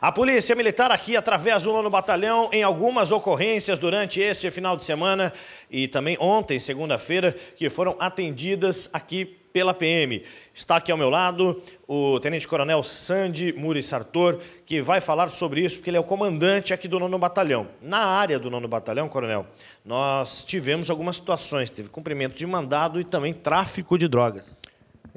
A Polícia Militar aqui, através do nono batalhão, em algumas ocorrências durante este final de semana e também ontem, segunda-feira, que foram atendidas aqui pela PM. Está aqui ao meu lado o Tenente Coronel Sandy Muri Sartor, que vai falar sobre isso, porque ele é o comandante aqui do nono batalhão. Na área do nono batalhão, Coronel, nós tivemos algumas situações, teve cumprimento de mandado e também tráfico de drogas.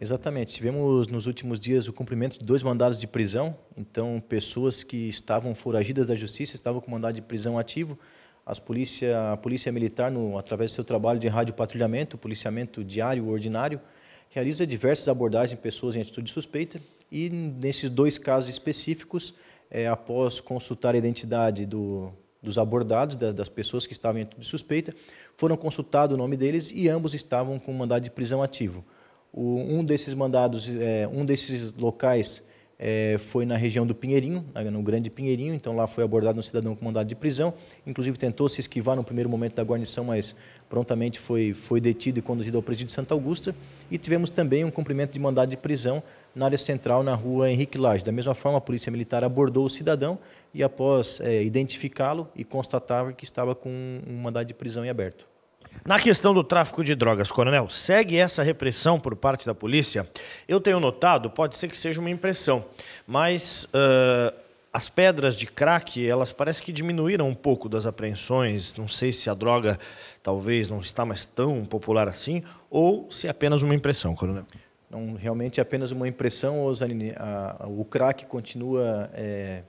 Exatamente. Tivemos nos últimos dias o cumprimento de dois mandados de prisão. Então, pessoas que estavam foragidas da justiça, estavam com mandado de prisão ativo. As polícia, a Polícia Militar, no, através do seu trabalho de rádio patrulhamento, policiamento diário ordinário, realiza diversas abordagens em pessoas em atitude suspeita. E nesses dois casos específicos, é, após consultar a identidade do, dos abordados, da, das pessoas que estavam em atitude suspeita, foram consultados o nome deles e ambos estavam com mandado de prisão ativo. O, um desses mandados, é, um desses locais é, foi na região do Pinheirinho, no Grande Pinheirinho, então lá foi abordado um cidadão com mandado de prisão, inclusive tentou se esquivar no primeiro momento da guarnição, mas prontamente foi, foi detido e conduzido ao presídio de Santa Augusta. E tivemos também um cumprimento de mandado de prisão na área central, na rua Henrique Lage. Da mesma forma, a Polícia Militar abordou o cidadão e, após é, identificá-lo e constatar que estava com um mandado de prisão em aberto. Na questão do tráfico de drogas, coronel, segue essa repressão por parte da polícia? Eu tenho notado, pode ser que seja uma impressão, mas uh, as pedras de crack, elas parecem que diminuíram um pouco das apreensões. Não sei se a droga talvez não está mais tão popular assim, ou se é apenas uma impressão, coronel. Não, realmente é apenas uma impressão, Osanini. o crack continua é,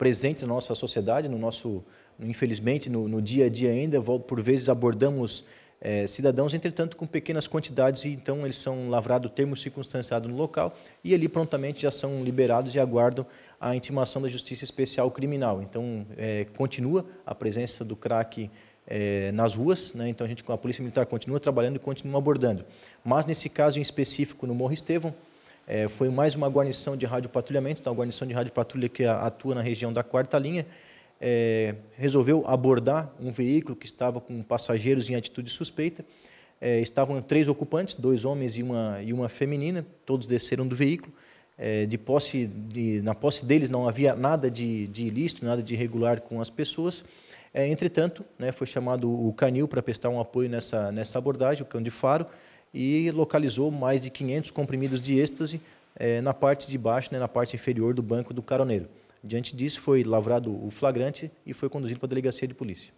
presente na nossa sociedade, no nosso infelizmente, no, no, dia a dia ainda, por vezes abordamos é, cidadãos, entretanto, com pequenas quantidades, e então eles são lavrados termo circunstanciado no local e ali prontamente já são liberados e aguardam a intimação da Justiça Especial Criminal. Então, é, continua a presença do crack é, nas ruas, né? então a, gente, a Polícia Militar continua trabalhando e continua abordando. Mas nesse caso em específico, no Morro Estevão, é, foi mais uma guarnição de rádio patrulhamento, então a guarnição de rádio patrulha que atua na região da quarta linha, é, resolveu abordar um veículo que estava com passageiros em atitude suspeita. É, estavam três ocupantes, dois homens e uma, e uma feminina, todos desceram do veículo. É, de posse, de, na posse deles não havia nada de, de ilícito, nada de irregular com as pessoas. É, entretanto, né, foi chamado o canil para prestar um apoio nessa, nessa abordagem, o cão de faro, e localizou mais de 500 comprimidos de êxtase é, na parte de baixo, né, na parte inferior do banco do caroneiro. Diante disso, foi lavrado o flagrante e foi conduzido para a delegacia de polícia.